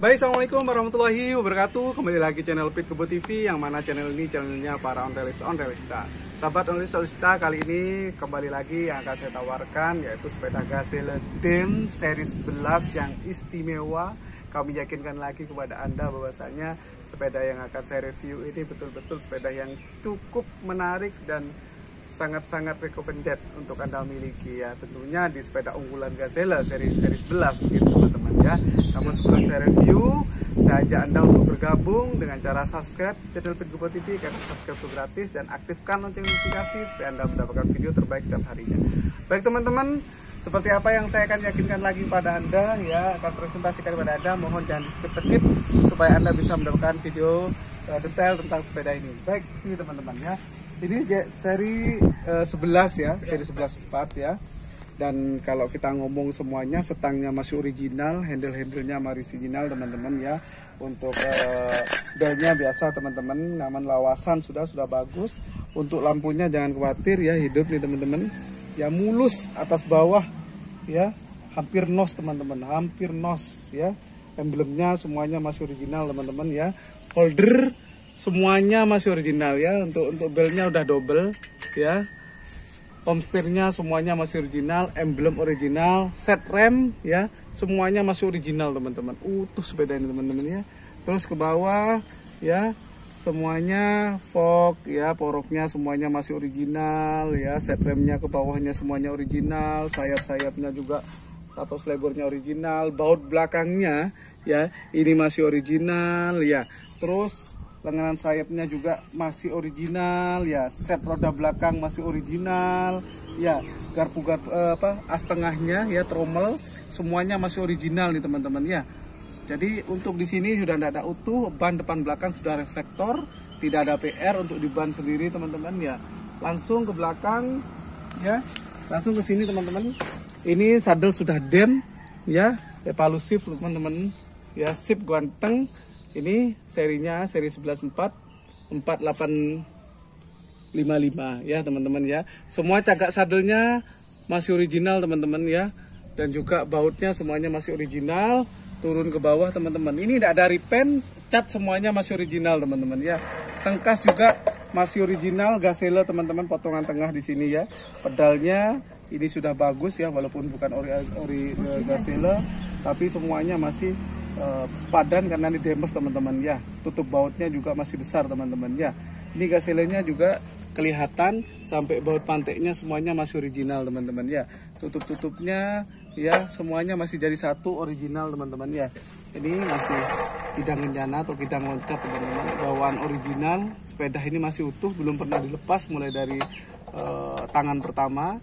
Baik, Assalamualaikum warahmatullahi wabarakatuh. Kembali lagi channel Pit Kebo TV Yang mana channel ini channelnya para ontelista ontelista. Sahabat ontelista kali ini kembali lagi yang akan saya tawarkan Yaitu sepeda Gazelle Den seri 11 yang istimewa. Kami yakinkan lagi kepada anda bahwasanya Sepeda yang akan saya review ini betul-betul sepeda yang cukup menarik dan sangat-sangat recommended untuk anda miliki ya. Tentunya di sepeda unggulan Gazelle seri seri 11 begitu teman-teman ya. Namun sebelum saya review saya ajak anda untuk bergabung dengan cara subscribe channel Pitgubo TV karena subscribe itu gratis dan aktifkan lonceng notifikasi supaya anda mendapatkan video terbaik setiap harinya. Baik teman-teman seperti apa yang saya akan yakinkan lagi pada anda ya akan presentasikan kepada anda mohon jangan di skip skip supaya anda bisa mendapatkan video uh, detail tentang sepeda ini. Baik ini teman-teman ya. Ini seri uh, 11 ya, seri 11 4 ya. Dan kalau kita ngomong semuanya, setangnya masih original, handle-handlenya masih original teman-teman ya. Untuk uh, belnya biasa teman-teman, nyaman lawasan sudah sudah bagus. Untuk lampunya jangan khawatir ya, hidup nih teman-teman. Ya mulus atas bawah ya, hampir nos teman-teman, hampir nos ya. Emblemnya semuanya masih original teman-teman ya. Holder semuanya masih original ya untuk untuk belnya udah double ya pomstirnya semuanya masih original emblem original set rem ya. Semuanya masih original teman-teman. Utuh sepeda ini teman-teman ya. Terus ke bawah ya. Semuanya fog ya. Poroknya semuanya masih original ya. Set remnya ke bawahnya semuanya original. Sayap-sayapnya juga atau lebarnya original. Baut belakangnya ya. Ini masih original ya. Terus lengan sayapnya juga masih original ya. Set roda belakang masih original ya. Garpu garpu eh, apa as tengahnya ya trommel semuanya masih original nih teman-teman ya. Jadi untuk di sini sudah tidak ada utuh ban depan belakang sudah reflektor tidak ada PR untuk di ban sendiri teman-teman ya. Langsung ke belakang ya. Langsung ke sini teman-teman. Ini saddle sudah den ya. Evalusif teman-teman ya. Sip ganteng ini serinya seri 114 4855 ya teman-teman ya. Semua cagak sadelnya masih original teman-teman ya. Dan juga bautnya semuanya masih original turun ke bawah teman-teman. Ini tidak ada repaint cat semuanya masih original teman-teman ya. Tengkas juga masih original Gazelle teman-teman potongan tengah di sini ya. Pedalnya ini sudah bagus ya walaupun bukan ori, ori uh, Gazelle tapi semuanya masih uh, sepadan karena ini demos teman-teman. Ya tutup bautnya juga masih besar teman-teman. Ya ini gaselenya juga kelihatan sampai baut panteknya semuanya masih original teman-teman. Ya tutup-tutupnya ya semuanya masih jadi satu original teman-teman. Ya ini masih kidang kencana atau kidang loncat teman-teman. Bawaan original sepeda ini masih utuh belum pernah dilepas mulai dari uh, tangan pertama.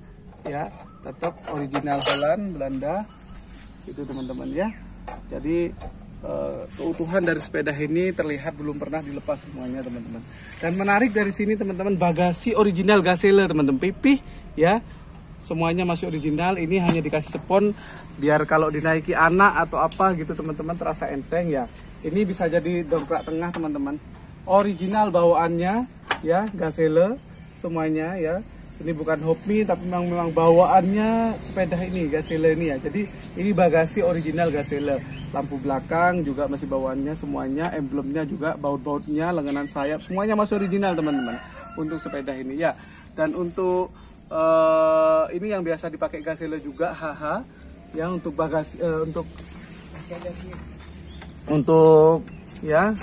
Ya tetap original Holland Belanda. Itu teman-teman ya jadi uh, keutuhan dari sepeda ini terlihat belum pernah dilepas semuanya teman-teman. Dan menarik dari sini teman-teman bagasi original Gazelle teman-teman pipih ya. Semuanya masih original. Ini hanya dikasih spon biar kalau dinaiki anak atau apa gitu teman-teman terasa enteng ya. Ini bisa jadi dongkrak tengah teman-teman. Original bawaannya ya Gazelle semuanya ya ini bukan hobi tapi memang memang bawaannya sepeda ini Gazelle ini ya. Jadi ini bagasi original Gazelle. Lampu belakang juga masih bawaannya semuanya. Emblemnya juga baut-bautnya lenganan sayap semuanya masih original teman-teman. Untuk sepeda ini ya. Dan untuk uh, ini yang biasa dipakai Gazelle juga haha ya untuk bagasi uh, untuk untuk ya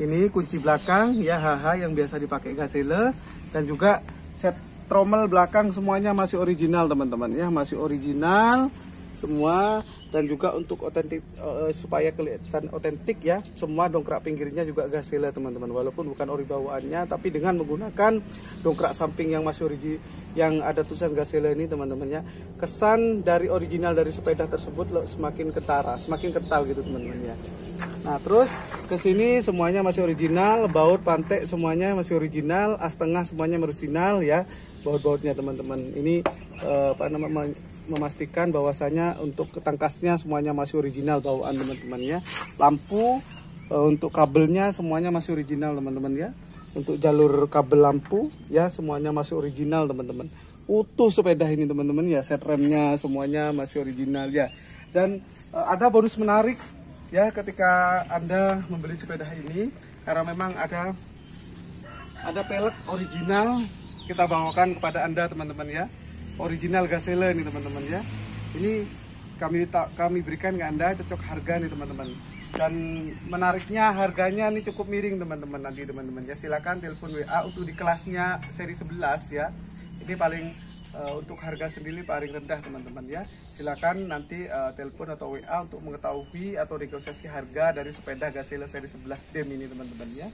ini kunci belakang ya haha yang biasa dipakai Gazelle. Dan juga set trommel belakang semuanya masih original teman-teman ya. Masih original semua. Dan juga untuk otentik uh, supaya kelihatan otentik ya. Semua dongkrak pinggirnya juga Gazelle teman-teman. Walaupun bukan ori bawaannya tapi dengan menggunakan dongkrak samping yang masih origi yang ada tulisan Gazelle ini teman-teman ya. Kesan dari original dari sepeda tersebut loh, semakin ketara semakin kental gitu teman-teman ya. Nah terus ke sini semuanya masih original baut pantek semuanya masih original as tengah semuanya original ya baut-bautnya teman-teman. Ini uh, apa namanya memastikan bahwasanya untuk ketangkasnya semuanya masih original bawaan teman-teman ya. Lampu uh, untuk kabelnya semuanya masih original teman-teman ya. Untuk jalur kabel lampu ya semuanya masih original teman-teman. Utuh sepeda ini teman-teman ya. Set remnya semuanya masih original ya. Dan uh, ada bonus menarik ya ketika anda membeli sepeda ini. Karena memang ada ada pelek original kita bawakan kepada anda teman-teman ya. Original Gazelle nih teman-teman ya. Ini kami tak kami berikan ke anda cocok harga nih teman-teman. Dan menariknya harganya ini cukup miring teman-teman nanti teman-teman ya. Silakan telepon WA untuk di kelasnya seri 11 ya. Ini paling uh, untuk harga sendiri paling rendah teman-teman ya. Silakan nanti uh, telepon atau WA untuk mengetahui atau negosiasi harga dari sepeda Gazelle seri 11 dem ini teman-teman ya.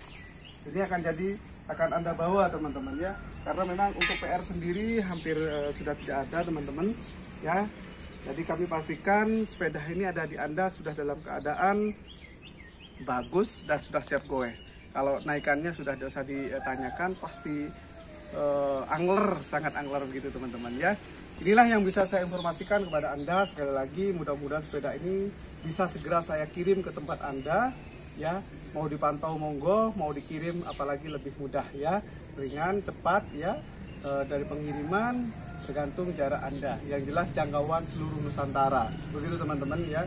Ini akan jadi akan anda bawa teman-teman ya. Karena memang untuk PR sendiri hampir uh, sudah tidak ada teman-teman ya. Jadi kami pastikan sepeda ini ada di anda sudah dalam keadaan bagus dan sudah siap goes. Kalau naikannya sudah tidak usah ditanyakan pasti uh, angler sangat angler begitu teman-teman ya. Inilah yang bisa saya informasikan kepada anda. Sekali lagi mudah-mudahan sepeda ini bisa segera saya kirim ke tempat anda ya. Mau dipantau monggo mau dikirim apalagi lebih mudah ya. Ringan cepat ya. E, dari pengiriman tergantung jarak anda. Yang jelas jangkauan seluruh Nusantara. Begitu teman-teman ya.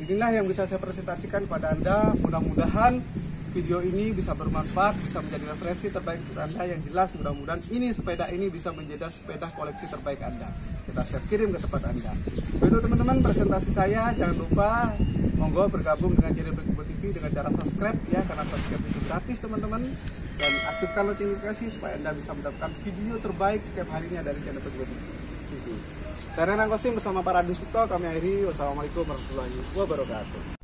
Inilah yang bisa saya presentasikan kepada anda. Mudah-mudahan video ini bisa bermanfaat, bisa menjadi referensi terbaik untuk Anda. Yang jelas mudah-mudahan ini sepeda ini bisa menjadi sepeda koleksi terbaik Anda. Kita siap kirim ke tempat Anda. Begitu teman-teman presentasi saya, jangan lupa monggo bergabung dengan Berkebun TV dengan cara subscribe ya karena subscribe itu gratis teman-teman dan aktifkan lonceng notifikasi supaya Anda bisa mendapatkan video terbaik setiap harinya dari channel Peduli TV. Saya Renan Kosim bersama para Dusito kami akhiri wassalamualaikum warahmatullahi wabarakatuh.